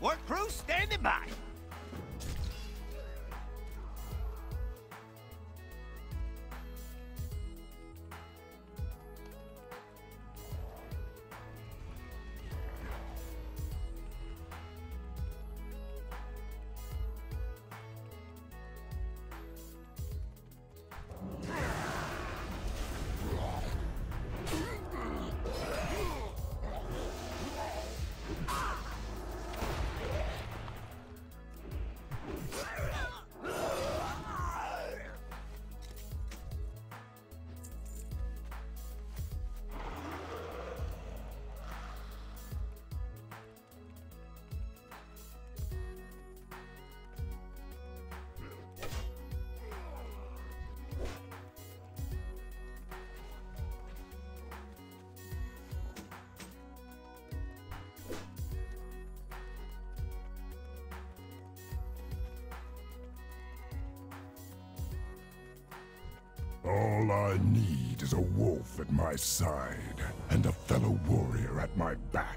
Work crew standing by. All I need is a wolf at my side and a fellow warrior at my back.